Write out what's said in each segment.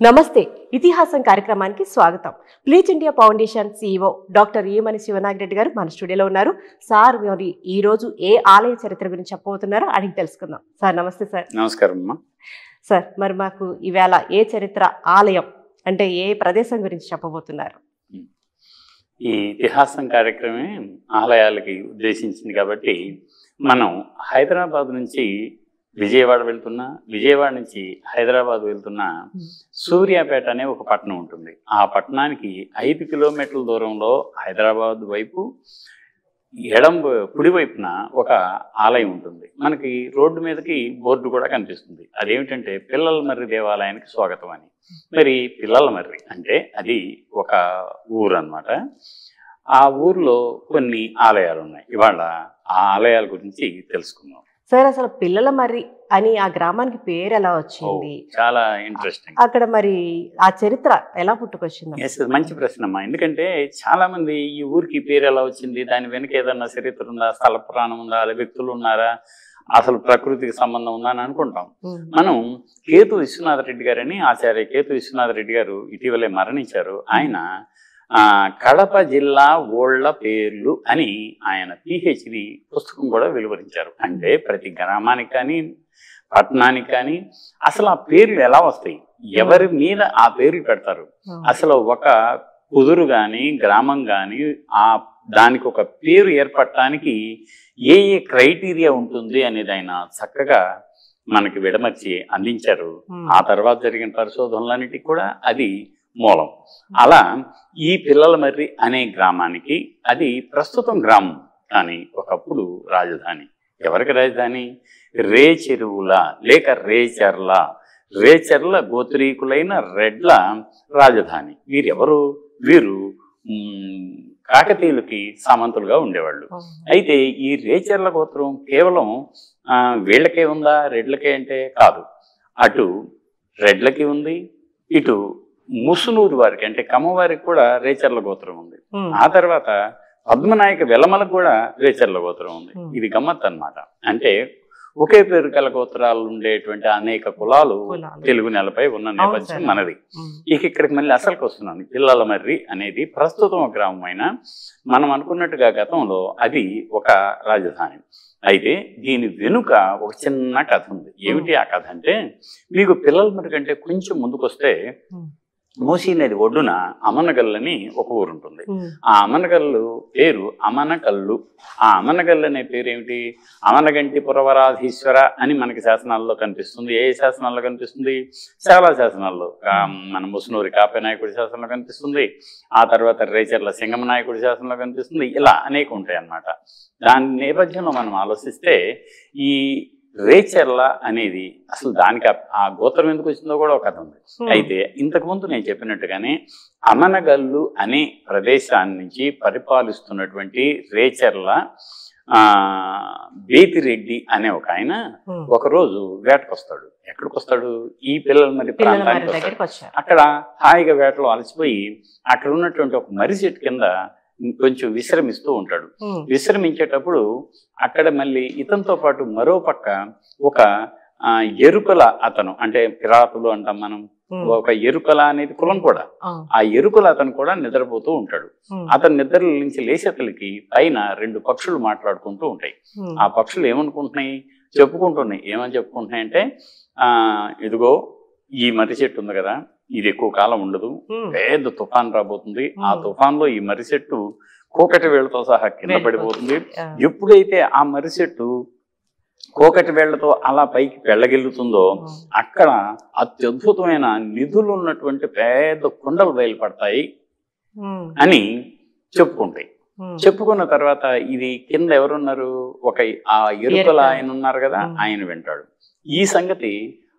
నమస్తే ఇతిహాసం కార్యక్రమానికి స్వాగతం. Pleach India foundation CEO doctor Emani Sivanagireddy గారు మన స్టూడియోలో ఉన్నారు. సార్ మరి ఈ రోజు ఏ ఆలయ చరిత్ర గురించి చెప్పబోతున్నారో అడిగి తెలుసుకుందాం. సార్ నమస్తే సార్. నమస్కారం అమ్మా. సార్ మరి మాకు ఈవేళ ఏ చరిత్ర ఆలయం అంటే ఏ ప్రదేశం గురించి చెప్పబోతున్నారు? ఈ ఇతిహాసం కార్యక్రమే ఆలయాలకి ఉద్దేశించింది కాబట్టి మనం హైదరాబాద్ నుంచి విజయవాడ వెళ్తున్నా విజయవాడ నుంచి హైదరాబాద్ వెళ్తున్నా సూర్యాపేట అనే ఒక పట్టణం ఉంటుంది. ఆ పట్టణానికి ఐదు కిలోమీటర్ల దూరంలో హైదరాబాద్ వైపు ఎడం కుడి వైపున ఒక ఆలయం ఉంటుంది. మనకి రోడ్డు మీదకి బోర్డు కూడా కనిపిస్తుంది. అదేమిటంటే పిల్లల మర్రి దేవాలయానికి స్వాగతం అని. మరి పిల్లల మర్రి అంటే అది ఒక ఊరు అన్నమాట ఆ ఊర్లో కొన్ని ఆలయాలు ఉన్నాయి ఇవాళ ఆ ఆలయాల గురించి తెలుసుకుందాం. సార్ అసలు పిల్లల మరి అని ఆ గ్రామానికి పేరు ఎలా వచ్చింది? చాలా ఇంట్రెస్టింగ్ అక్కడ మరి ఆ చరిత్ర ఎలా పుట్టుకొచ్చింది? మంచి ప్రశ్న అమ్మా ఎందుకంటే చాలా మంది ఈ ఊరికి పేరు ఎలా వచ్చింది? దాని వెనుక ఏదన్నా చరిత్ర ఉందా? స్థల పురాణం ఉందా? వ్యక్తులు ఉన్నారా? అసలు ప్రకృతికి సంబంధం ఉందా అని అనుకుంటాం. మనం కేతు విశ్వనాథ రెడ్డి గారని ఆచార్య కేతు విశ్వనాథ రెడ్డి గారు ఇటీవలే మరణించారు. ఆయన కడప జిల్లా ఓళ్ళ పేర్లు అని ఆయన పిహెచ్డి పుస్తకం కూడా వెలువరించారు. అంటే ప్రతి గ్రామానికి కానీ పట్టణానికి కానీ అసలు ఆ పేర్లు ఎలా వస్తాయి? ఎవరి మీద ఆ పేర్లు పెడతారు? అసలు ఒక కుదురు కానీ గ్రామం కానీ ఆ దానికి ఒక పేరు ఏర్పడటానికి ఏ ఏ క్రైటీరియా ఉంటుంది అనేది ఆయన చక్కగా మనకి విడమర్చి అందించారు. ఆ తర్వాత జరిగిన పరిశోధనలన్నిటికీ కూడా అది మూలం. అలా ఈ పిల్లల మర్రి అనే గ్రామానికి అది ప్రస్తుతం గ్రామం కానీ ఒకప్పుడు రాజధాని. ఎవరికి రాజధాని? రే చెరువుల లేక రేచర్ల రేచర్ల గోత్రీకులైన రెడ్ల రాజధాని. వీరెవరు? వీరు కాకతీయులకి సామంతులుగా ఉండేవాళ్ళు. అయితే ఈ రేచర్ల గోత్రం కేవలం వీళ్ళకే ఉందా? రెడ్లకే అంటే కాదు. అటు రెడ్లకి ఉంది ఇటు ముసునూరు వారికి అంటే కమ్మవారికి కూడా రేచర్ల గోత్రం ఉంది. ఆ తర్వాత పద్మనాయక వెలమలకు కూడా రేచర్ల గోత్రం ఉంది. ఇది గమ్మత్ అన్నమాట అంటే ఒకే పేరు కల గోత్రాలు ఉండేటువంటి అనేక కులాలు. తెలుగు నేలపై ఉన్న నేపథ్యం. మనది. ఇక ఇక్కడికి మళ్ళీ అసలుకి వస్తున్నాను పిల్లల మర్రి అనేది ప్రస్తుతం ఒక గ్రామం అయినా మనం అనుకున్నట్టుగా గతంలో అది ఒక రాజధాని అయితే దీని వెనుక ఒక చిన్న కథ ఉంది ఏమిటి ఆ కథ అంటే మీకు పిల్లల మర్రి కంటే కొంచెం ముందుకొస్తే. మూసీ నది ఒడ్డున అమనగల్లు అని ఒక ఊరు ఉంటుంది. ఆ అమనగల్లు పేరు అమనకల్లు. ఆ అమనగల్లు అనే పేరు ఏమిటి అమనగంటి పురవరాధీశ్వర అని మనకి శాసనాల్లో కనిపిస్తుంది. ఏ శాసనాల్లో కనిపిస్తుంది? చాలా శాసనాల్లో. మన ముసునూరి కాపే నాయకుడి శాసనంలో కనిపిస్తుంది. ఆ తర్వాత రేచర్ల సింగమ నాయకుడి శాసనంలో కనిపిస్తుంది. ఇలా అనేక ఉంటాయి అన్నమాట దాని నేపథ్యంలో మనం ఆలోచిస్తే ఈ రేచర్ల అనేది అసలు దానికి ఆ- గోత్రం ఎందుకు వచ్చిందో కూడా ఒక కథ ఉంది. అయితే ఇంతకు ముందు నేను చెప్పినట్టుగానే అమనగల్లు అనే ప్రదేశాన్ని నుంచి పరిపాలిస్తున్నటువంటి రేచర్ల ఆ బేతిరెడ్డి అనే ఒక ఆయన. ఒకరోజు వేటకొస్తాడు. ఎక్కడికి వస్తాడు ఈ పిల్లల మరి ప్రాంతానికి వస్తాడు అక్కడ హాయిగా వేటలో అలసిపోయి అక్కడ ఉన్నటువంటి ఒక మర్రి చెట్టు కింద కొంచెం విశ్రమిస్తూ ఉంటాడు. విశ్రమించేటప్పుడు అక్కడ మళ్ళీ ఇతనితో పాటు మరో పక్క ఒక ఎరుకల అతను అంటే పిరాతులు అంటాం మనం. ఒక ఎరుకల అనేది కులం కూడా ఆ. ఎరుకల అతను కూడా నిద్రపోతూ ఉంటాడు. అతను నిద్ర నుంచి లేచేతలకి పైన రెండు పక్షులు మాట్లాడుకుంటూ ఉంటాయి. ఆ పక్షులు ఏమనుకుంటున్నాయి చెప్పుకుంటున్నాయి ఏమని చెప్పుకుంటున్నాయి అంటే ఆ ఇదిగో ఈ మర్రి చెట్టు ఉంది కదా ఇది ఎక్కువ కాలం ఉండదు. పెద్ద తుఫాన్ రాబోతుంది ఆ. తుఫాన్లో ఈ మర్రి చెట్టు కోకటి వేళ్ళతో సహా కింద పడిపోతుంది. ఎప్పుడైతే ఆ మర్రి చెట్టు కోకటి వేళ్ళతో అలా పైకి వెళ్ళగెలుతుందో ఉమ్. అక్కడ అత్యద్భుతమైన నిధులు ఉన్నటువంటి పెద్ద కుండలు బయలుపడతాయి. అని చెప్పుకుంటాయి. చెప్పుకున్న తర్వాత ఇది కింద ఎవరున్నారు ఒక ఆ ఎరుకల. ఆయన ఉన్నారు కదా. ఆయన వింటాడు ఈ సంగతి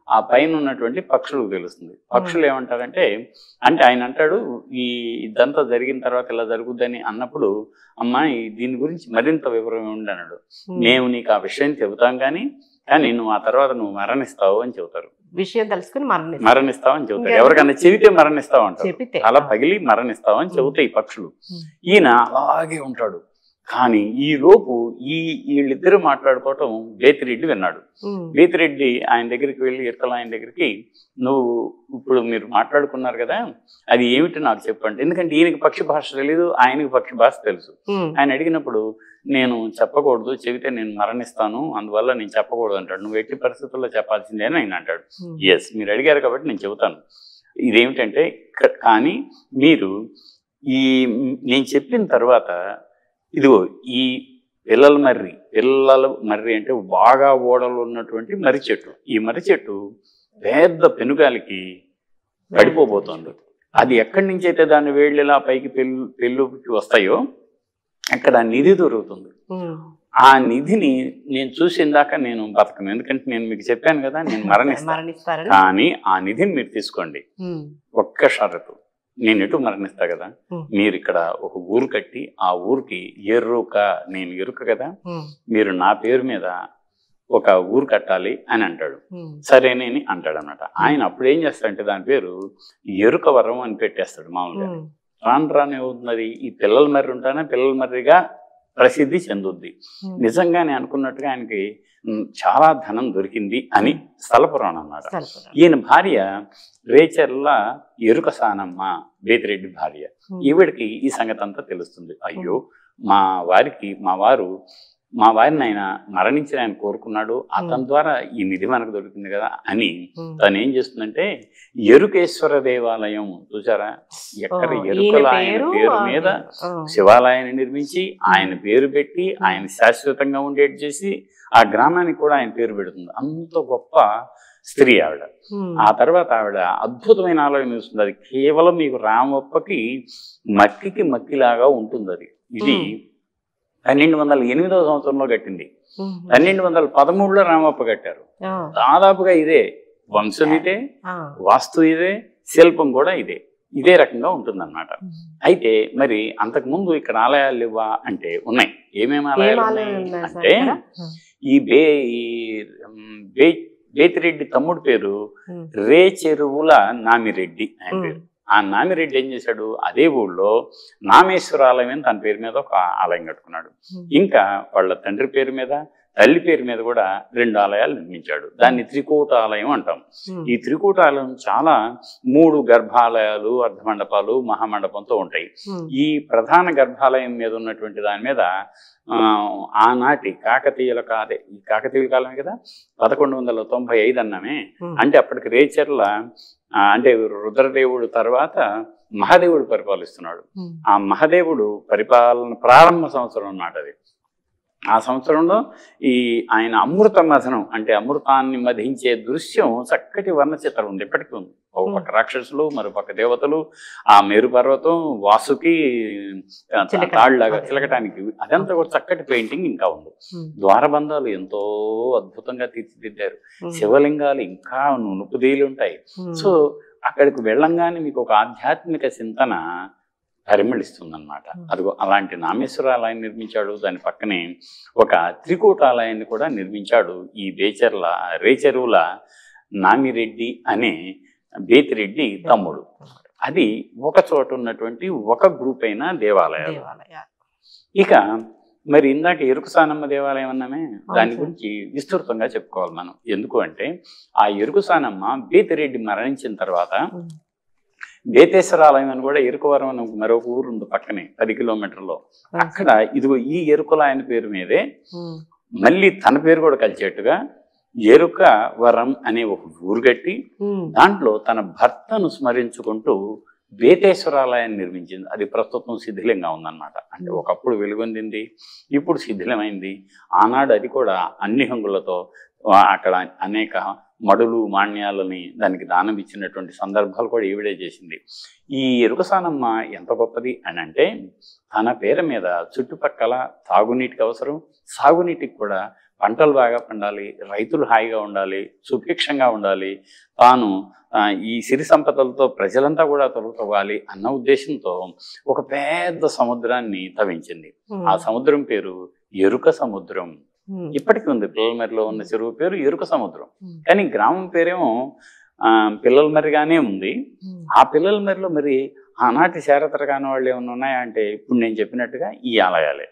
ఆ పైన ఉన్నటువంటి పక్షులకు తెలుస్తుంది. పక్షులు ఏమంటారంటే అంటే ఆయన అంటాడు ఈ ఇదంతా జరిగిన తర్వాత ఇలా జరుగుద్దని అన్నప్పుడు అమ్మాయి దీని గురించి మరింత వివరం ఉండి అన్నాడు. మేము నీకు ఆ విషయం చెబుతాం కానీ కానీ నువ్వు ఆ తర్వాత నువ్వు మరణిస్తావు అని చెబుతారు. విషయం తెలుసుకుని మరణిస్తావు. అని చెబుతారు. ఇంకా ఎవరికైనా చెబితే మరణిస్తావు అంటారు. అలా పగిలి మరణిస్తావు అని చెబుతాయి పక్షులు. ఈయన అలాగే ఉంటాడు. కానీ ఈ లోపు ఈ వీళ్ళిద్దరూ మాట్లాడుకోవటం బేతిరెడ్డి విన్నాడు. బేతిరెడ్డి ఆయన దగ్గరికి వెళ్ళి ఇరకల ఆయన దగ్గరికి నువ్వు ఇప్పుడు మీరు మాట్లాడుకున్నారు కదా అది ఏమిటి నాకు చెప్పండి. ఎందుకంటే ఈయనకి పక్షి భాష తెలీదు ఆయనకి పక్షి భాష తెలుసు. ఆయన అడిగినప్పుడు నేను చెప్పకూడదు చెబితే నేను మరణిస్తాను అందువల్ల నేను చెప్పకూడదు అంటాడు. నువ్వు ఎట్టి పరిస్థితుల్లో చెప్పాల్సిందే అని ఆయన అంటాడు. ఎస్ మీరు అడిగారు కాబట్టి నేను చెబుతాను. ఇదేమిటంటే కానీ మీరు ఈ నేను చెప్పిన తర్వాత ఇదిగో ఈ పిల్లల మర్రి పిల్లల మర్రి అంటే బాగా ఓడలు ఉన్నటువంటి మర్రి చెట్టు. ఈ మర్రి చెట్టు పెద్ద పెనుగాలికి పడిపోబోతోంది. అది ఎక్కడి నుంచి అయితే దాని వేళ్ళలా పైకి పెళ్ళు పెళ్ళుకి వస్తాయో అక్కడ నిధి దొరుకుతుంది. ఆ నిధిని నేను చూసిందాక నేను బతకను. ఎందుకంటే నేను మీకు చెప్పాను కదా నేను మరణిస్తాను కానీ ఆ నిధిని మీరు తీసుకోండి. ఒక్క షరతు. నేను ఎటు మరణిస్తా కదా. మీరు ఇక్కడ ఒక ఊరు కట్టి ఆ ఊరికి ఎర్రుక నేను ఎరుక కదా? మీరు నా పేరు మీద ఒక ఊరు కట్టాలి అని అంటాడు. ఉమ్, సరేనేని అంటాడు అనమాట ఆయన అప్పుడు ఏం చేస్తాడంటే దాని పేరు ఎరుక వరం అని పెట్టేస్తాడు మామూలుగా. రాను రాను ఏమవుతున్నది ఈ పిల్లల మర్రి ఉంటానే? పిల్లల మర్రిగా ప్రసిద్ధి చెందుద్ది. నిజంగానే అనుకున్నట్టుగా ఆయనకి చాలా ధనం దొరికింది అని స్థలపురాణం సరిపోతుంది. ఈయన భార్య రేచర్ల ఎరుక సానమ్మ బేతిరెడ్డి భార్య. ఈవిడికి ఈ సంగతి అంతా తెలుస్తుంది. అయ్యో మా వారికి మా వారు మా వారిని ఆయన మరణించిన ఆయన కోరుకున్నాడు. అతని ద్వారా ఈ నిధి మనకు దొరికింది కదా అని. తను ఏం చేస్తుందంటే ఎరుకేశ్వర దేవాలయం చూసారా? ఎక్కడ ఎరుకల ఆయన పేరు, మీద శివాలయాన్ని నిర్మించి ఆయన పేరు పెట్టి ఆయన శాశ్వతంగా ఉండేటి చేసి ఆ గ్రామానికి కూడా ఆయన పేరు పెడుతుంది. అంత గొప్ప స్త్రీ ఆవిడ. ఆ తర్వాత ఆవిడ అద్భుతమైన ఆలయం ఇస్తుంది అది కేవలం మీకు రామప్పకి మట్టికి మట్టిలాగా ఉంటుంది అది ఇది. పన్నెండు వందల ఎనిమిదవ సంవత్సరంలో కట్టింది. పన్నెండు వందల పదమూడులో రామప్ప కట్టారు. దాదాపుగా ఇదే. వంశం ఇదే వాస్తు ఇదే శిల్పం కూడా ఇదే. ఇదే రకంగా ఉంటుందన్నమాట. అయితే మరి అంతకు ముందు ఇక్కడ ఆలయాలు ఇవ్వా అంటే ఉన్నాయి. ఏమేమి ఆలయాలు ఉన్నాయి అంటే? ఈ బే ఈ బే బేతిరెడ్డి తమ్ముడు పేరు రే చెరువుల నామిరెడ్డి ఆయన పేరు. ఆ నామిరెడ్డి ఏం చేశాడు? అదే ఊళ్ళో నామేశ్వర ఆలయం అని తన పేరు మీద ఒక ఆలయం కట్టుకున్నాడు. ఇంకా వాళ్ళ తండ్రి పేరు మీద తల్లి పేరు మీద కూడా రెండు ఆలయాలు నిర్మించాడు. దాన్ని త్రికూట ఆలయం అంటాం. ఈ త్రికూట ఆలయం చాలా మూడు గర్భాలయాలు అర్ధమండపాలు మహామండపంతో ఉంటాయి. ఈ ప్రధాన గర్భాలయం మీద ఉన్నటువంటి దాని మీద ఆ, ఆనాటి కాకతీయుల కాదే ఈ కాకతీయుల కాలమే కదా? పదకొండు వందల తొంభై ఐదు అన్నామే. అంటే అప్పటికి రేచర్ల అంటే రుద్రదేవుడు తర్వాత మహాదేవుడు పరిపాలిస్తున్నాడు. ఆ మహాదేవుడు పరిపాలన ప్రారంభ సంవత్సరం అన్నమాట అది. ఆ సంవత్సరంలో ఈ ఆయన అమృత మథనం అంటే అమృతాన్ని మధించే దృశ్యం చక్కటి వర్ణ చిత్రం ఉంది ఇప్పటికీ ఉంది. ఒక పక్క రాక్షసులు మరో పక్క దేవతలు ఆ మేరు పర్వతం వాసుకి. తాళ్ళలాగా చిలకటానికి అదంతా కూడా చక్కటి పెయింటింగ్ ఇంకా ఉంది. ద్వారబంధాలు ఎంతో అద్భుతంగా తీర్చిదిద్దారు. శివలింగాలు ఇంకా నునుపుదీలు ఉంటాయి సో అక్కడికి వెళ్ళంగానే మీకు ఒక ఆధ్యాత్మిక చింతన పరిమళిస్తుందన్నమాట Hmm. అదిగో అలాంటి నామేశ్వర ఆలయం నిర్మించాడు. దాని పక్కనే ఒక త్రికూట ఆలయాన్ని కూడా నిర్మించాడు ఈ బేచర్ల రేచెరువుల నామిరెడ్డి అనే బేతిరెడ్డి తమ్ముడు. అది ఒక చోట ఉన్నటువంటి ఒక గ్రూప్ అయిన దేవాలయాలు. ఇక మరి ఇందాక ఎరుకుసానమ్మ దేవాలయం అన్నామే? దాని. గురించి విస్తృతంగా చెప్పుకోవాలి మనం. ఎందుకు అంటే ఆ ఎరుకుసానమ్మ బేతిరెడ్డి మరణించిన తర్వాత ఉమ్, బేతేశ్వర ఆలయం అని కూడా ఎరుకవరం అని మరొక ఊరు ఉంది పక్కనే పది కిలోమీటర్లో. అక్కడ ఇదిగో ఈ ఎరుకల ఆయన పేరు మీదే మళ్ళీ తన పేరు కూడా కలిసేట్టుగా ఎరుక వరం అనే ఒక ఊరు కట్టి దాంట్లో తన భర్తను స్మరించుకుంటూ బేతేశ్వరాలయాన్ని నిర్మించింది. అది ప్రస్తుతం శిథిలంగా ఉందన్నమాట. అంటే ఒకప్పుడు వెలుగొందింది ఇప్పుడు శిథిలమైంది. ఆనాడు అది కూడా అన్ని హంగులతో అక్కడ అనేక మడులు మాన్యాలని దానికి దానం ఇచ్చినటువంటి సందర్భాలు కూడా ఈవిడే చేసింది. ఈ ఎరుకసానమ్మ ఎంత గొప్పది అని అంటే తన పేరు మీద చుట్టుపక్కల తాగునీటికి అవసరం సాగునీటికి కూడా పంటలు బాగా పండాలి రైతులు హాయిగా ఉండాలి సుభిక్షంగా ఉండాలి తాను ఈ సిరి సంపదలతో ప్రజలంతా కూడా తొలగిపోవాలి అన్న ఉద్దేశంతో ఒక పెద్ద సముద్రాన్ని తవ్వించింది. ఆ సముద్రం పేరు ఎరుక సముద్రం. ఇప్పటికీ ఉంది. పిల్లలమరిలో ఉన్న చెరువు పేరు ఎరుక సముద్రం. కానీ గ్రామం పేరేమో ఆ, పిల్లల మరిగానే ఉంది. ఆ పిల్లల మరిలో మరి ఆనాటి శారతర కాని వాళ్ళు ఏమైనా ఉన్నాయా అంటే ఇప్పుడు నేను చెప్పినట్టుగా ఈ ఆలయాలే.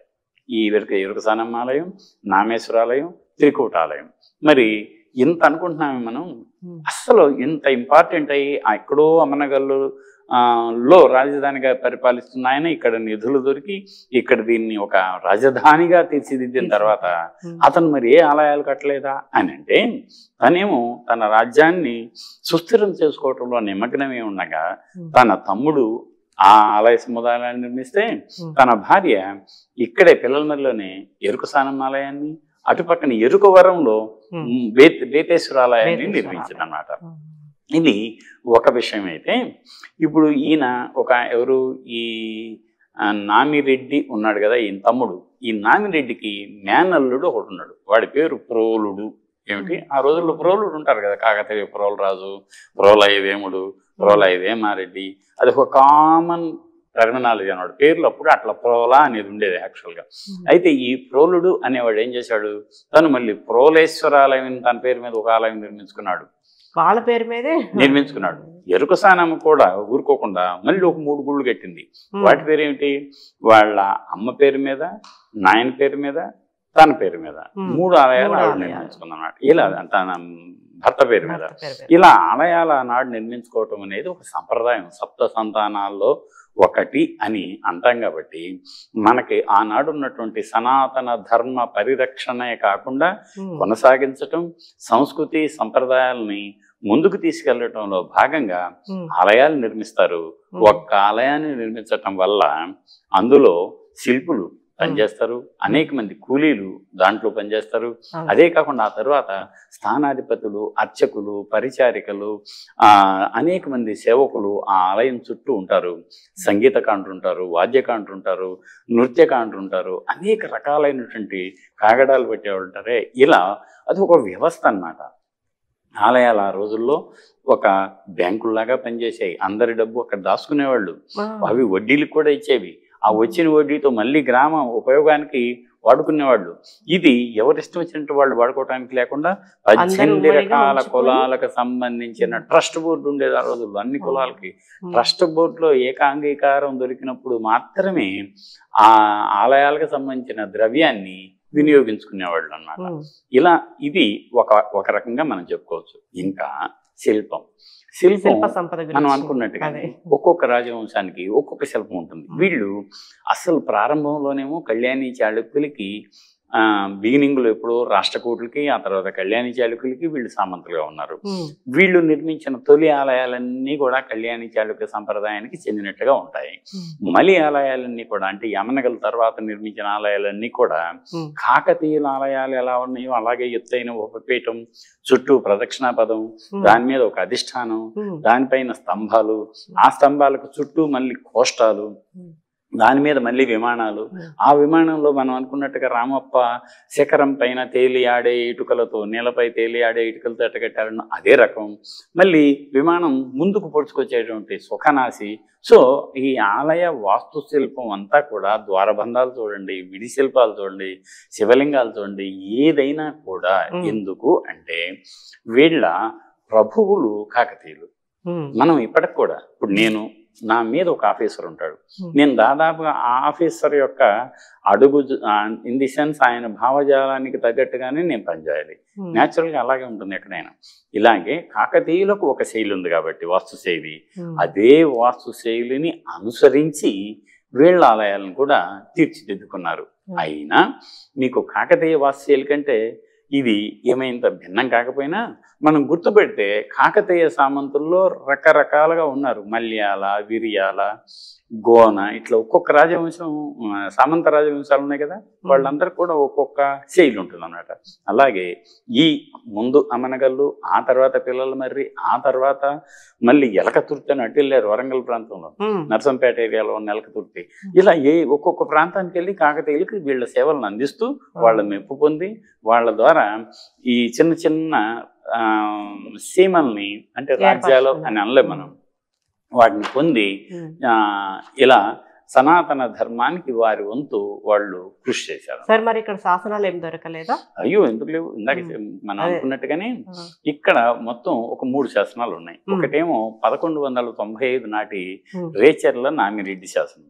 ఈ ఎరుక ఎరుకసానమ్మ ఆలయం నామేశ్వరాలయం త్రికూటాలయం. మరి ఇంత అనుకుంటున్నాము మనం. అస్సలు ఇంత ఇంపార్టెంట్ అయ్యి ఆ ఎక్కడో అమ్మనగల్లు లో రాజధానిగా పరిపాలిస్తున్న ఆయన ఇక్కడ నిధులు దొరికి ఇక్కడ దీన్ని ఒక రాజధానిగా తీర్చిదిద్దిన తర్వాత. అతను మరి ఏ ఆలయాలు కట్టలేదా అని అంటే తనేమో తన రాజ్యాన్ని సుస్థిరం చేసుకోవటంలో నిమగ్నమే ఉండగా. తన తమ్ముడు ఆ ఆలయ సముదాయాన్ని నిర్మిస్తే. తన భార్య ఇక్కడే పిల్లలమరిలోనే ఎరుకు స్నానం ఆలయాన్ని అటుపక్కన ఎరుకవరంలో ఉమ్. బేత బేతేశ్వర ఆలయాన్ని బేతేశ్వర నిర్మించింది అనమాట. ఇది ఒక విషయం అయితే ఇప్పుడు ఈయన ఒక ఎవరు? ఈ నామిరెడ్డి ఉన్నాడు కదా ఈయన తమ్ముడు. ఈ నామిరెడ్డికి మేనల్లుడు ఒకడు ఉన్నాడు వాడి పేరు ప్రోలుడు. ఏమిటి? ఆ రోజుల్లో ప్రోలుడు ఉంటారు కదా కాకతీయ ప్రోలరాజు ప్రోలయ వేముడు ప్రోలయ వేమారెడ్డి అది ఒక కామన్ టర్మినాలజీ అన్నాడు పేర్లు అప్పుడు అట్లా ప్రోలా అనేది ఉండేది యాక్చువల్గా అయితే ఈ ప్రోలుడు అనేవాడు ఏం చేశాడు? తను మళ్ళీ ప్రోలేశ్వరాలయం తన పేరు మీద ఒక ఆలయం నిర్మించుకున్నాడు. వాళ్ళ పేరు మీదే? నిర్మించుకున్నాడు. ఎరుక స్నానం కూడా ఊరుకోకుండా మళ్ళీ ఒక మూడు గుళ్ళు కట్టింది. ఉమ్. వాటి పేరు ఏమిటి? వాళ్ళ అమ్మ పేరు మీద నాయన పేరు మీద తన పేరు మీద. ఉమ్. మూడు ఆలయాలు ఆవిడ. నిర్మించుకుందన్నమాట. ఇలా తన భర్త పేరు మీద. భర్త పేరు మీద. ఇలా ఆలయాల నాడు నిర్మించుకోవటం అనేది ఒక సంప్రదాయం. సప్త సంతానాల్లో ఒకటి అని అంటాం కాబట్టి మనకి ఆనాడు ఉన్నటువంటి సనాతన ధర్మ పరిరక్షణే కాకుండా. కొనసాగించటం సంస్కృతి సంప్రదాయాలని ముందుకు తీసుకెళ్ళటంలో భాగంగా. ఆలయాలు నిర్మిస్తారు. ఒక్క ఆలయాన్ని నిర్మించటం వల్ల అందులో శిల్పులు పనిచేస్తారు. అనేక మంది కూలీలు దాంట్లో పనిచేస్తారు. అదే కాకుండా ఆ తర్వాత స్థానాధిపతులు అర్చకులు పరిచారికలు ఆ అనేక మంది సేవకులు ఆ ఆలయం చుట్టూ ఉంటారు. సంగీతకాండ్రు ఉంటారు వాద్యకాండ్రు ఉంటారు నృత్యకాండ్రు ఉంటారు అనేక రకాలైనటువంటి కాగడాలు పెట్టేవాళ్ళు ఉంటారే. ఇలా అది ఒక వ్యవస్థ అన్నమాట. ఆలయాలు ఆ రోజుల్లో ఒక బ్యాంకుల్లాగా పనిచేసాయి. అందరి డబ్బు అక్కడ దాచుకునేవాళ్ళు. అవి వడ్డీలకు కూడా ఇచ్చేవి. ఆ వచ్చిన వడ్డీతో మళ్ళీ గ్రామం ఉపయోగానికి వాడుకునేవాళ్ళు. ఇది ఎవరిష్టం వచ్చినట్టు వాళ్ళు వాడుకోవడానికి లేకుండా పద్దెనిమిది రకాల కులాలకు సంబంధించిన ట్రస్ట్ బోర్డు ఉండేది ఆ రోజుల్లో అన్ని కులాలకి. ట్రస్ట్ బోర్డులో ఏకాంగీకారం దొరికినప్పుడు మాత్రమే ఆ ఆలయాలకు సంబంధించిన ద్రవ్యాన్ని వినియోగించుకునేవాళ్ళు అన్నమాట. ఇలా ఇది ఒక ఒక రకంగా మనం చెప్పుకోవచ్చు. ఇంకా శిల్పం. శిల్పం సంపద మనం అనుకున్నట్టుగా ఒక్కొక్క రాజవంశానికి ఒక్కొక్క శిల్పం ఉంటుంది. వీళ్ళు అసలు ప్రారంభంలోనేమో కళ్యాణి చాళుక్యులకి బిగినింగ్లో ఎప్పుడో రాష్ట్రకూటులకి ఆ తర్వాత కళ్యాణి చాళుక్యులకి వీళ్ళు సామంతులుగా ఉన్నారు. వీళ్ళు నిర్మించిన తొలి ఆలయాలన్నీ కూడా కళ్యాణి చాళుక్య సంప్రదాయానికి చెందినట్టుగా ఉంటాయి. మలి ఆలయాలన్నీ కూడా అంటే యమనగల తర్వాత నిర్మించిన ఆలయాలన్నీ కూడా. కాకతీయుల ఆలయాలు ఎలా ఉన్నాయో అలాగే ఎత్తైన ఉపపీఠం చుట్టూ ప్రదక్షిణా పదం. దాని మీద ఒక అధిష్టానం. దానిపైన స్తంభాలు ఆ స్తంభాలకు చుట్టూ మళ్ళీ కోష్టాలు. దాని మీద మళ్ళీ విమానాలు. ఆ విమానంలో మనం అనుకున్నట్టుగా రామప్ప శిఖరం పైన తేలి ఆడే ఇటుకలతో నేలపై తేలి ఆడే ఇటుకలతో ఎట్టగట్టారన్న అదే రకం మళ్ళీ విమానం ముందుకు పొడుచుకొచ్చేటువంటి సుఖనాసి సో ఈ ఆలయ వాస్తుశిల్పం అంతా కూడా ద్వారబంధాలు చూడండి విడి శిల్పాలు చూడండి శివలింగాలు చూడండి ఏదైనా కూడా. ఎందుకు అంటే వీళ్ళ ప్రభువులు కాకతీయులు. మనం ఇప్పటికి కూడా ఇప్పుడు నేను నా మీద ఒక ఆఫీసర్ ఉంటాడు Hmm. నేను దాదాపుగా ఆ ఆఫీసర్ యొక్క అడుగు ఇన్ ది సెన్స్ ఆయన భావజాలానికి తగ్గట్టుగానే నేను పనిచేయాలి. న్యాచురల్గా అలాగే ఉంటుంది ఎక్కడైనా ఇలాగే కాకతీయులకు ఒక శైలి ఉంది కాబట్టి వాస్తు శైలి ఉమ్. అదే వాస్తు శైలిని అనుసరించి వీళ్ళ ఆలయాలను కూడా తీర్చిదిద్దుకున్నారు Hmm. అయినా మీకు కాకతీయ వాస్తు శైలి కంటే ఇది ఏమైంత భిన్నం కాకపోయినా మనం గుర్తుపెడితే కాకతీయ సామంతుల్లో రకరకాలుగా ఉన్నారు. మల్యాల విరియాల గోన ఇట్లా ఒక్కొక్క రాజవంశం సామంత రాజవంశాలు ఉన్నాయి కదా? వాళ్ళందరూ కూడా ఒక్కొక్క శైలి ఉంటుంది అన్నమాట అలాగే ఈ ముందు అమనగల్లు ఆ తర్వాత పిల్లల మర్రి ఆ తర్వాత మళ్ళీ ఎలకతుర్తి అని అటు వెళ్ళారు వరంగల్ ప్రాంతంలో. నర్సంపేట ఏరియాలో ఉన్న ఎలకతుర్తి. ఇలా ఏ ఒక్కొక్క ప్రాంతానికి వెళ్ళి కాకతీయులకి వీళ్ళ సేవలను అందిస్తూ వాళ్ళ మెప్పు పొంది వాళ్ళ ద్వారా ఈ చిన్న చిన్న ఆ, సీమల్ని అంటే రాజ్యాలు అని అనలేం మనం. వాటిని పొంది ఇలా సనాతన ధర్మానికి వారి వంతు వాళ్ళు కృషి చేశారు. సార్ మరి ఇక్కడ శాసనాలు ఏం దొరకలేదా? అయ్యో ఎందుకు లేవు? ఇందాక. మనం. అనుకున్నట్టుగానే ఇక్కడ మొత్తం ఒక మూడు శాసనాలు ఉన్నాయి. ఒకటేమో పదకొండు వందల తొంభై ఐదు నాటి. రేచర్ల నామిరెడ్డి శాసనం.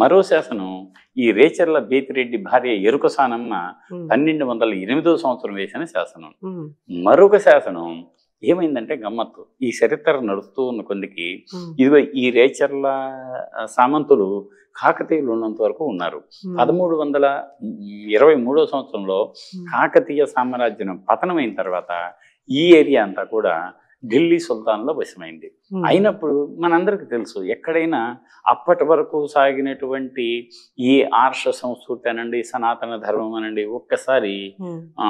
మరో శాసనం ఈ రేచర్ల బేతిరెడ్డి భార్య ఎరుకసానమ్మ ఉమ్, పన్నెండు వందల ఎనిమిదో సంవత్సరం వేసిన శాసనం. మరొక శాసనం ఏమైందంటే గమ్మత్తు. ఈ చరిత్ర నడుస్తూ ఉన్న కొందికి ఇదిగో ఈ రేచర్ల సామంతులు కాకతీయులు ఉన్నంత వరకు ఉన్నారు. పదమూడు వందల ఇరవై మూడో సంవత్సరంలో కాకతీయ సామ్రాజ్యం పతనమైన తర్వాత ఈ ఏరియా అంతా కూడా ఢిల్లీ సుల్తాన్లో వశమైంది అయినప్పుడు మనందరికీ తెలుసు ఎక్కడైనా అప్పటి వరకు సాగినటువంటి ఈ ఆర్ష సంస్కృతి అనండి సనాతన ధర్మం అనండి ఒక్కసారి ఆ,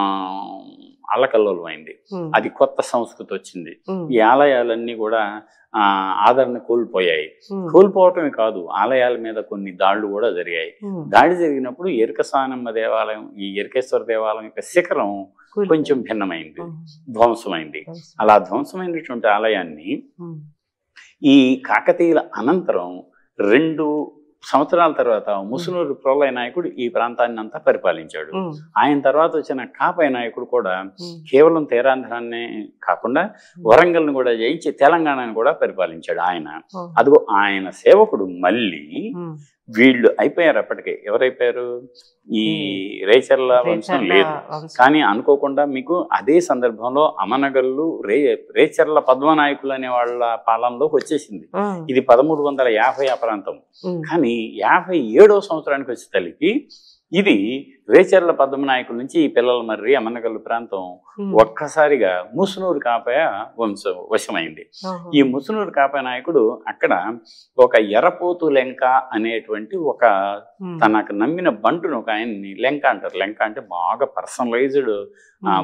ఉమ్, అది కొత్త సంస్కృతి వచ్చింది. ఈ ఆలయాలన్నీ కూడా ఆ, ఆదరణ కోల్పోయాయి. కోల్పోవటమే కాదు ఆలయాల మీద కొన్ని దాడులు కూడా జరిగాయి. దాడి జరిగినప్పుడు ఎరుకసానమ్మ దేవాలయం ఈ ఎరుకేశ్వర దేవాలయం యొక్క శిఖరం. కొంచెం భిన్నమైంది. ధ్వంసమైంది. అలా ధ్వంసమైనటువంటి ఆలయాన్ని ఈ కాకతీయుల అనంతరం రెండు సంవత్సరాల తర్వాత ముసునూరు ప్రోలయ నాయకుడు ఈ ప్రాంతాన్ని అంతా పరిపాలించాడు ఆయన తర్వాత వచ్చిన కాపయ నాయకుడు కూడా కేవలం తీరాంధ్రాన్నే కాకుండా వరంగల్ని కూడా జయించి తెలంగాణని కూడా పరిపాలించాడు ఆయన. అదిగో ఆయన సేవకుడు మళ్ళీ వీళ్ళు అయిపోయారు అప్పటికే. ఎవరైపోయారు? ఈ రేచర్ల వంశం లేదు. కానీ అనుకోకుండా మీకు అదే సందర్భంలో అమనగల్లు రే రేచర్ల పద్మనాయకులు అనే వాళ్ళ పాలనలోకి వచ్చేసింది. ఇది పదమూడు వందల యాభై ఆ ప్రాంతం. కానీ యాభై ఏడవ సంవత్సరానికి వచ్చే తల్లికి ఇది రేచర్ల పద్మనాయకుల నుంచి ఈ పిల్లల మర్రి అమనగల్లు ప్రాంతం ఒక్కసారిగా ముసునూరు కాపయ వంశం వశమైంది. ఈ ముసునూరు కాపయ నాయకుడు అక్కడ ఒక ఎర్రపోతు లెంక అనేటువంటి ఒక తనకు నమ్మిన బంటును ఒక ఆయన్ని లెంక అంటారు. లెంక అంటే బాగా పర్సనలైజ్డ్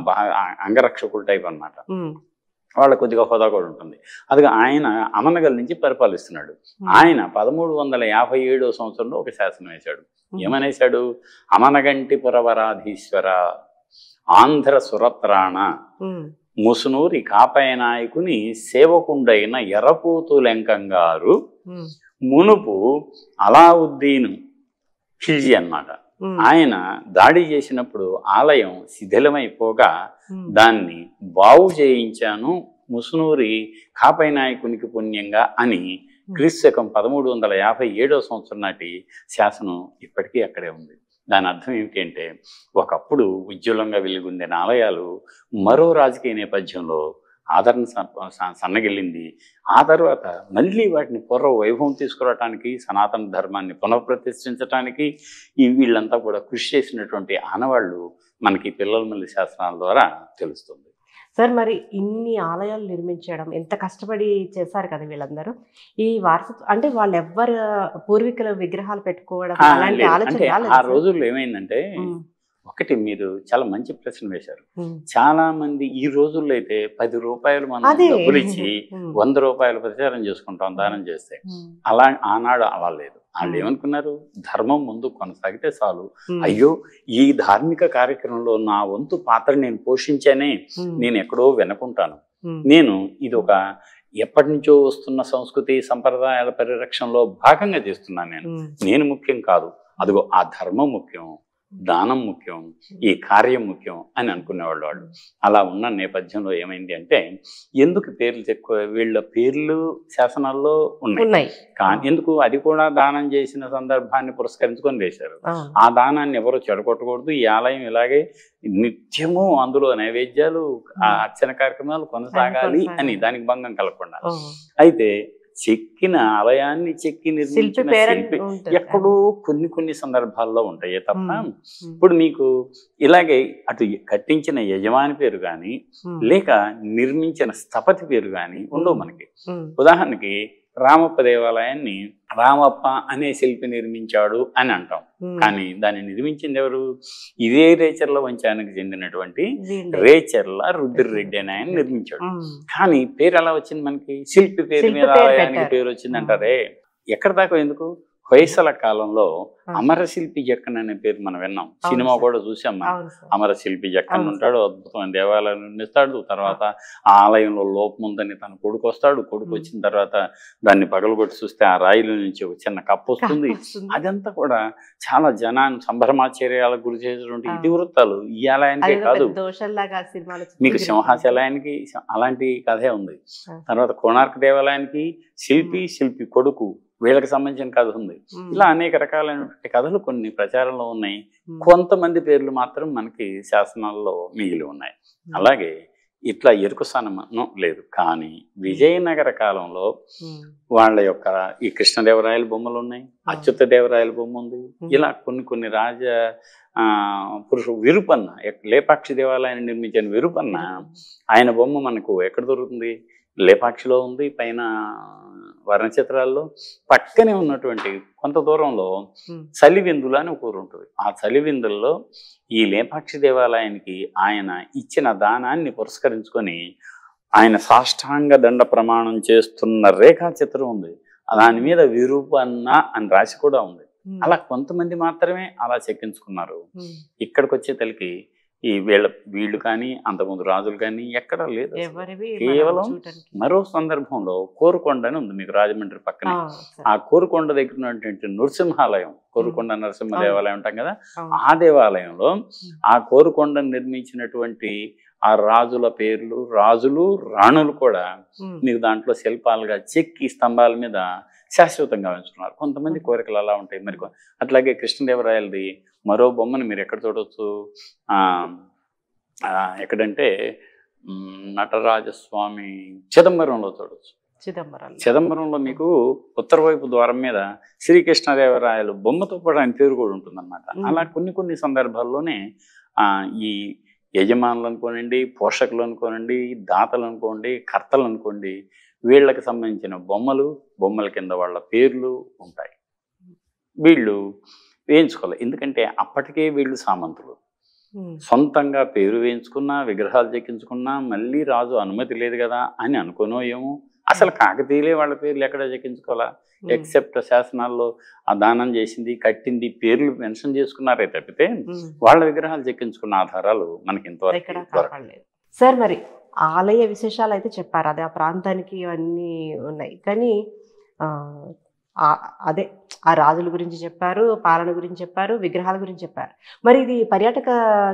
బాగా అంగరక్షకుల టైప్ అన్నమాట. ఉమ్, వాళ్ళ కొద్దిగా హోదా కూడా ఉంటుంది. అది ఆయన అమనగల్ నుంచి పరిపాలిస్తున్నాడు. ఆయన పదమూడు వందల యాభై ఏడో సంవత్సరంలో ఒక శాసనం వేశాడు. ఏమనేశాడు? అమనగంటి పురవరాధీశ్వర ఆంధ్ర సురత్రాణ ముసునూరి కాపయ నాయకుని సేవకుండైన ఎర్రపూతు లెంకంగారు మునుపు అలావుద్దీన్ ఖిల్జీ అన్నమాట. ఆయన దాడి చేసినప్పుడు ఆలయం శిథిలమైపోగా దాన్ని బాగు చేయించాను ముసునూరి కాపై నాయకునికి పుణ్యంగా అని క్రీస్తు శకం పదమూడు వందల యాభై ఏడో సంవత్సరం నాటి శాసనం ఇప్పటికీ అక్కడే ఉంది. దాని అర్థం ఏమిటి అంటే ఒకప్పుడు ఉజ్వలంగా వెలుగొందిన ఆలయాలు మరో రాజకీయ నేపథ్యంలో ఆదరణ సన్నగిల్లింది ఆ తర్వాత మళ్ళీ వాటిని పూర్వ వైభవం తీసుకురావటానికి సనాతన ధర్మాన్ని పునఃప్రతిష్ఠించడానికి ఈ వీళ్ళంతా కూడా కృషి చేసినటువంటి ఆనవాళ్ళు మనకి పిల్లల మల్లి శాస్త్రాల ద్వారా తెలుస్తుంది సార్ మరి ఇన్ని ఆలయాలు నిర్మించడం ఎంత కష్టపడి చేశారు కదా వీళ్ళందరూ ఈ వారసత్వం అంటే వాళ్ళు ఎవ్వరు పూర్వీకుల విగ్రహాలు పెట్టుకోవడం ఆ, అలాంటి. ఆలోచన? రోజుల్లో ఏమైందంటే ఒకటి మీరు చాలా మంచి ప్రశ్న వేశారు. చాలా మంది ఈ రోజుల్లో అయితే పది రూపాయలు మనం డబ్బులు ఇచ్చి వంద రూపాయలు ప్రచారం చేసుకుంటాం దానం చేస్తే. అలా ఆనాడు అలా లేదు. వాళ్ళు. ఏమనుకున్నారు? ధర్మం ముందు కొనసాగితే చాలు. అయ్యో ఈ ధార్మిక కార్యక్రమంలో నా వంతు పాత్ర నేను పోషించానే నేను ఎక్కడో వెనుకుంటాను. నేను ఇది ఒక ఎప్పటి నుంచో వస్తున్న సంస్కృతి సంప్రదాయాల పరిరక్షణలో భాగంగా చేస్తున్నాను నేను. నేను ముఖ్యం కాదు. అదిగో ఆ ధర్మం ముఖ్యం. దానం ముఖ్యం ఈ కార్యం ముఖ్యం అని అనుకునేవాళ్ళు వాళ్ళు. అలా ఉన్న నేపథ్యంలో ఏమైంది అంటే ఎందుకు పేర్లు ఎక్కువ వీళ్ళ పేర్లు శాసనాల్లో ఉన్నాయి. కానీ ఎందుకు? అది కూడా దానం చేసిన సందర్భాన్ని పురస్కరించుకొని వేశారు. ఆ, దానాన్ని ఎవరు చెడగొట్టకూడదు. ఈ ఆలయం ఇలాగే నిత్యము అందులో నైవేద్యాలు ఆ అర్చన కార్యక్రమాలు కొనసాగాలి అని దానికి భంగం కలగకుండా. అయితే చెక్కిన ఆలయాన్ని చెక్కి నిర్మించిన శిల్పి. ఎక్కడో కొన్ని కొన్ని సందర్భాల్లో ఉంటాయి తప్ప ఇప్పుడు మీకు ఇలాగే అటు కట్టించిన యజమాని పేరు కానీ లేక నిర్మించిన స్థపతి పేరు కానీ ఉండవు మనకి. ఉదాహరణకి రామప్ప దేవాలయాన్ని రామప్ప అనే శిల్పి నిర్మించాడు అని అంటాం. కానీ దాన్ని నిర్మించింది ఎవరు? ఇదే రేచర్ల వంశానికి చెందినటువంటి. రేచర్ల రుద్రరెడ్డి అని ఆయన నిర్మించాడు. కానీ పేరు ఎలా వచ్చింది మనకి? శిల్పి పేరు మీద పేరు ఆలయానికి. పేరు వచ్చింది అంటారే ఎక్కడ దాకా ఎందుకు? హొయసల కాలంలో ఆ. అమరశిల్పి జక్కన్ అనే పేరు మనం విన్నాం సినిమా. కూడా చూసాం మనం సార్ అమరశిల్పి జక్కన్ ఉంటాడు అద్భుతమైన దేవాలయం నిర్మిస్తాడు తర్వాత ఆ ఆలయంలో లోపం ఉందని తన కొడుకు వస్తాడు కొడుకు. వచ్చిన తర్వాత దాన్ని పగలగొట్టి చూస్తే ఆ రాయిల నుంచి ఒక చిన్న కప్పు వస్తుంది. అదంతా కూడా చాలా జనాన్ని సంభ్రమాశ్చర్యాలకు గురి చేసేటువంటి ఆ. ఇతివృత్తాలు ఈ ఆలయానికే కాదు మీకు. సింహాచలాయానికి అలాంటి కథే ఉంది. తర్వాత కోణార్క దేవాలయానికి శిల్పి శిల్పి కొడుకు వీళ్ళకి సంబంధించిన కథ ఉంది. ఇలా అనేక రకాలైనటువంటి కథలు కొన్ని ప్రచారంలో ఉన్నాయి. కొంతమంది పేర్లు మాత్రం మనకి శాసనాల్లో మిగిలి ఉన్నాయి. అలాగే ఇట్లా ఎరుకు స్థానం లేదు. కానీ విజయనగర కాలంలో. వాళ్ళ యొక్క ఈ కృష్ణదేవరాయల బొమ్మలు ఉన్నాయి. అచ్యుత దేవరాయల బొమ్మ ఉంది. ఇలా కొన్ని కొన్ని రాజ పురుషు విరుపన్న లేపాక్షి దేవాలయాన్ని నిర్మించిన విరుపన్న ఆయన బొమ్మ మనకు ఎక్కడ దొరుకుతుంది? లేపాక్షిలో ఉంది. పైన వర్ణచిత్రాల్లో పక్కనే ఉన్నటువంటి కొంత దూరంలో. చలివిందులు అని ఒక ఊరు ఉంటుంది. ఆ చలివిందుల్లో ఈ లేపాక్షి దేవాలయానికి ఆయన ఇచ్చిన దానాన్ని పురస్కరించుకొని ఆయన సాష్టాంగ దండ ప్రమాణం చేస్తున్న రేఖా చిత్రం ఉంది. దాని మీద విరూపన్న అని రాసి కూడా ఉంది. అలా కొంతమంది మాత్రమే అలా చెక్కించుకున్నారు. ఇక్కడికి వచ్చే తలకి ఈ వీళ్ళ వీళ్ళు కానీ అంతకుముందు రాజులు కానీ ఎక్కడా లేదు కేవలం. మరో సందర్భంలో కోరుకొండ అని ఉంది మీకు రాజమండ్రి పక్కనే ఆ, కోరుకొండ దగ్గర ఉన్నటువంటి నృసింహాలయం కోరుకొండ నరసింహ. దేవాలయం ఉంటాం కదా. ఆ దేవాలయంలో ఆ కోరుకొండను నిర్మించినటువంటి ఆ రాజుల పేర్లు రాజులు రాణులు కూడా. మీకు దాంట్లో శిల్పాలుగా చెక్కి స్తంభాల మీద శాశ్వతంగా ఉంచుతున్నారు కొంతమంది కోరికలు అలా ఉంటాయి మరి అట్లాగే కృష్ణదేవరాయలది మరో బొమ్మను మీరు ఎక్కడ చూడవచ్చు ఎక్కడంటే నటరాజస్వామి చిదంబరంలో చూడవచ్చు చిదంబరం చిదంబరంలో మీకు ఉత్తర వైపు ద్వారం మీద శ్రీకృష్ణదేవరాయలు బొమ్మతో కూడా ఆయన పేరు కూడా ఉంటుందన్నమాట. అలా కొన్ని కొన్ని సందర్భాల్లోనే ఆ, ఈ యజమానులు అనుకోనండి పోషకులు అనుకోనండి దాతలు అనుకోండి కర్తలు అనుకోండి వీళ్ళకి సంబంధించిన బొమ్మలు బొమ్మల కింద వాళ్ళ పేర్లు ఉంటాయి. వీళ్ళు వేయించుకోవాలి. ఎందుకంటే అప్పటికే వీళ్ళు సామంతులు. సొంతంగా పేరు వేయించుకున్నా విగ్రహాలు చెక్కించుకున్నా మళ్ళీ రాజు అనుమతి లేదు కదా అని అనుకోనో ఏమో. అసలు కాకతీయులే వాళ్ళ పేర్లు ఎక్కడ చెక్కించుకోవాలా. ఎక్సెప్ట్ శాసనాల్లో ఆ దానం చేసింది కట్టింది పేర్లు మెన్షన్ చేసుకున్నారే తప్పితే. వాళ్ళ విగ్రహాలు చెక్కించుకున్న ఆధారాలు మనకి ఇంతవరకు సార్ మరి ఆలయ విశేషాలు అయితే చెప్పారు. అదే ఆ ప్రాంతానికి ఇవన్నీ ఉన్నాయి. కానీ అదే ఆ రాజుల గురించి చెప్పారు పాలన గురించి చెప్పారు విగ్రహాల గురించి చెప్పారు. మరి ఇది పర్యాటక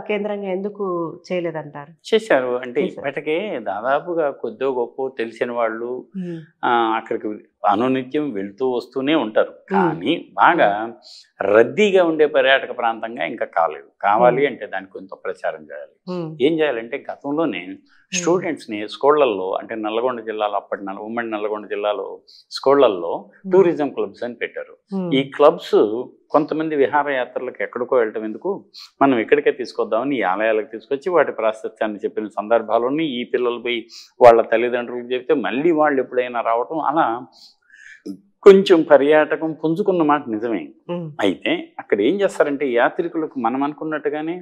కేంద్రంగా ఎందుకు చేయలేదంటారు? చేశారు. అంటే. ఇప్పటికే దాదాపుగా కొద్దో గొప్ప తెలిసిన వాళ్ళు ఆ, అక్కడికి అనునిత్యం వెళ్తూ వస్తూనే ఉంటారు. కానీ బాగా రద్దీగా ఉండే పర్యాటక ప్రాంతంగా ఇంకా కాలేదు. కావాలి. అంటే దానికి కొంత ప్రచారం చేయాలి. ఏం చేయాలంటే గతంలోనే స్టూడెంట్స్ని స్కూళ్ళల్లో అంటే నల్గొండ జిల్లాలో అప్పటి నల్ ఉమ్మడి నల్గొండ జిల్లాలో స్కూళ్ళల్లో టూరిజం క్లబ్స్ అని పెట్టారు. ఈ క్లబ్స్ కొంతమంది విహారయాత్రలకు ఎక్కడికో వెళ్ళటం ఎందుకు? మనం ఇక్కడికే తీసుకొద్దామని ఈ ఆలయాలకు తీసుకొచ్చి వాటి ప్రాశస్త్యాన్ని చెప్పిన సందర్భాల్లోని ఈ పిల్లలు పోయి వాళ్ళ తల్లిదండ్రులకు చెప్తే మళ్ళీ వాళ్ళు ఎప్పుడైనా రావటం అలా కొంచెం పర్యాటకం పుంజుకున్న మాట నిజమే. అయితే అక్కడ ఏం చేస్తారంటే యాత్రికులకు మనం అనుకున్నట్టుగానే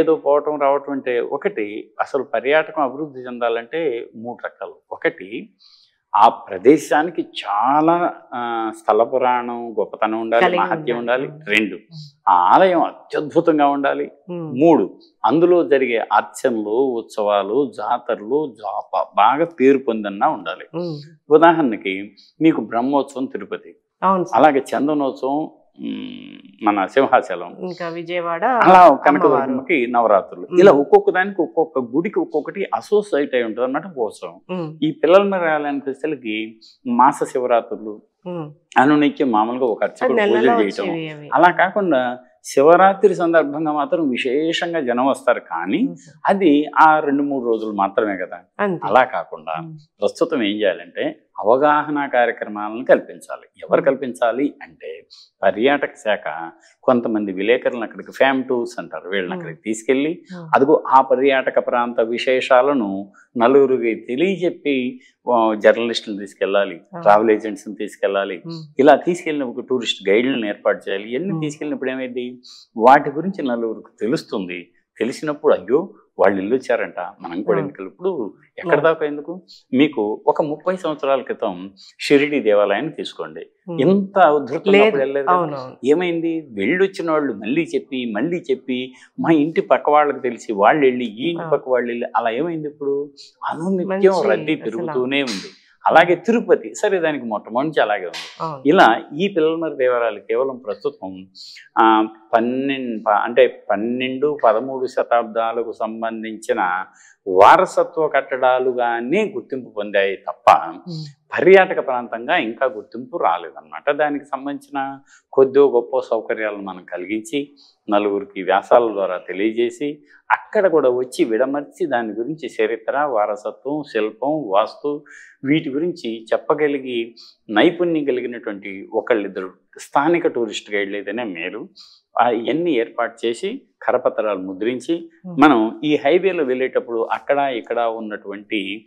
ఏదో పోవటం రావటం అంటే ఒకటి అసలు పర్యాటకం అభివృద్ధి చెందాలంటే మూడు రకాలు ఒకటి ఆ ప్రదేశానికి చాలా స్థల పురాణం గొప్పతనం ఉండాలి మహత్యం ఉండాలి. రెండు ఆ ఆలయం అత్యద్భుతంగా ఉండాలి. మూడు అందులో జరిగే అర్చనలు ఉత్సవాలు జాతరలు జాప బాగా పేరు పొందన్నా ఉండాలి. ఉదాహరణకి మీకు బ్రహ్మోత్సవం తిరుపతి. అలాగే చందనోత్సవం మన సింహాచలం ఇంకా విజయవాడ అలా కనకదుర్గమ్మకి నవరాత్రులు. ఇలా ఒక్కొక్క దానికి ఒక్కొక్క గుడికి ఒక్కొక్కటి అసోసియేట్ అయి ఉంటుంది అన్నమాట ఉమ్. ఈ పిల్లల మేళానికి వచ్చేసరికి మాస శివరాత్రులు. అనునిత్యం మామూలుగా ఒక అర్చకుడు పూజలు చేయటం. అలా కాకుండా శివరాత్రి సందర్భంగా మాత్రం విశేషంగా జనం వస్తారు కానీ. అది ఆ రెండు మూడు రోజులు మాత్రమే కదా అలా కాకుండా. ప్రస్తుతం ఏం చేయాలంటే అవగాహన కార్యక్రమాలను కల్పించాలి ఎవరు కల్పించాలి అంటే పర్యాటక శాఖ కొంతమంది విలేకరులను అక్కడికి ఫ్యామ్ టూర్స్ అంటారు వీళ్ళని అక్కడికి తీసుకెళ్ళి. అదిగో ఆ పర్యాటక ప్రాంత విశేషాలను నలుగురికి తెలియజెప్పి జర్నలిస్టులను తీసుకెళ్ళాలి. ట్రావెల్ ఏజెంట్స్ని తీసుకెళ్ళాలి. ఇలా తీసుకెళ్ళిన ఒక టూరిస్ట్ గైడ్లను ఏర్పాటు చేయాలి ఇవన్నీ. తీసుకెళ్ళినప్పుడు ఏమైంది వాటి గురించి నలుగురికి తెలుస్తుంది తెలిసినప్పుడు అయ్యో వాళ్ళు ఇల్లు వచ్చారంట. మనం కూడా ఇప్పుడు ఎక్కడ దాకా ఎందుకు? మీకు ఒక ముప్పై సంవత్సరాల క్రితం షిరిడి దేవాలయాన్ని తీసుకోండి. ఎంత ఉద్ధృతం ఏమైంది? వెళ్ళొచ్చిన వాళ్ళు మళ్ళీ చెప్పి మళ్ళీ చెప్పి మా ఇంటి పక్క వాళ్ళకి తెలిసి వాళ్ళు వెళ్ళి ఈ ఇంటి. పక్క వాళ్ళు వెళ్ళి అలా ఏమైంది ఇప్పుడు? అనునిత్యం రద్దీ. పెరుగుతూనే ఉంది. అలాగే తిరుపతి. సరే దానికి మొట్టమొదటి అలాగే ఉంది. ఇలా ఈ పిల్లలమరి దేవాలయాలు కేవలం ప్రస్తుతం ఆ, పన్నెండు అంటే పన్నెండు పదమూడు శతాబ్దాలకు సంబంధించిన వారసత్వ కట్టడాలుగానే గుర్తింపు పొందాయి తప్ప. పర్యాటక ప్రాంతంగా ఇంకా గుర్తింపు రాలేదన్నమాట. దానికి సంబంధించిన కొద్దో గొప్ప సౌకర్యాలను మనం కలిగించి నలుగురికి వ్యాసాల ద్వారా తెలియజేసి అక్కడ కూడా వచ్చి విడమర్చి దాని గురించి చరిత్ర వారసత్వం శిల్పం వాస్తు వీటి గురించి చెప్పగలిగి నైపుణ్యం కలిగినటువంటి ఒకళ్ళిద్దరు స్థానిక టూరిస్ట్ గైడ్లు అయితేనే మేలు. అవన్నీ ఏర్పాటు చేసి కరపత్రాలు ముద్రించి మనం ఈ హైవేలో వెళ్ళేటప్పుడు అక్కడ ఇక్కడ ఉన్నటువంటి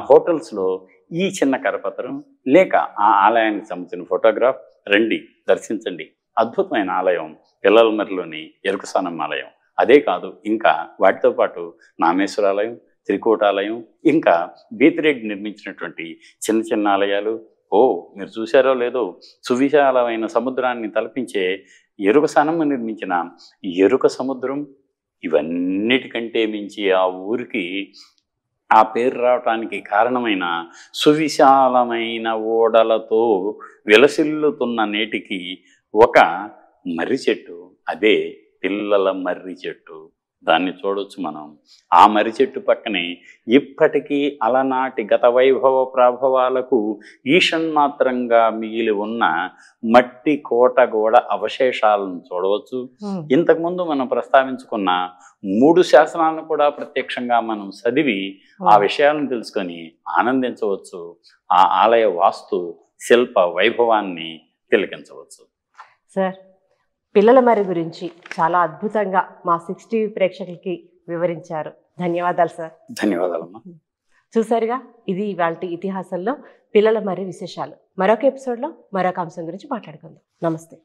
హోటల్స్లో ఈ చిన్న కరపత్రం లేక ఆ ఆలయానికి సంబంధించిన ఫోటోగ్రాఫ్ రండి దర్శించండి. అద్భుతమైన ఆలయం పిల్లలమరిలోని ఎరుకసానం ఆలయం. అదే కాదు ఇంకా వాటితో పాటు నామేశ్వరాలయం త్రికూటాలయం ఇంకా బీతిరెడ్డి నిర్మించినటువంటి చిన్న చిన్న ఆలయాలు. ఓ మీరు చూశారో లేదో సువిశాలమైన సముద్రాన్ని తలపించే ఎరుక నిర్మించిన ఎరుక సముద్రం. ఇవన్నిటికంటే మించి ఆ ఊరికి ఆ పేరు రావటానికి కారణమైన సువిశాలమైన ఓడలతో విలసిల్లుతున్న నేటికి ఒక మర్రి చెట్టు అదే పిల్లల మర్రి చెట్టు. దాన్ని చూడొచ్చు మనం. ఆ మర్రి చెట్టు పక్కనే ఇప్పటికీ అలనాటి గత వైభవ ప్రభావాలకు ఈషన్మాత్రంగా మిగిలి ఉన్న మట్టి కోట గోడ అవశేషాలను చూడవచ్చు. ఇంతకుముందు మనం ప్రస్తావించుకున్న మూడు శాసనాలను కూడా ప్రత్యక్షంగా మనం చదివి ఆ విషయాలను తెలుసుకొని ఆనందించవచ్చు. ఆ ఆలయ వాస్తు శిల్ప వైభవాన్ని తిలకించవచ్చు. సార్ పిల్లల మరి గురించి చాలా అద్భుతంగా మా సిక్స్ టీవీ ప్రేక్షకులకి వివరించారు. ధన్యవాదాలు సార్. ధన్యవాదాలమ్మా. చూసారుగా ఇది ఇవాళ ఇతిహాసంలో పిల్లల మరి విశేషాలు. మరొక ఎపిసోడ్లో మరొక అంశం గురించి మాట్లాడుకుందాం. నమస్తే.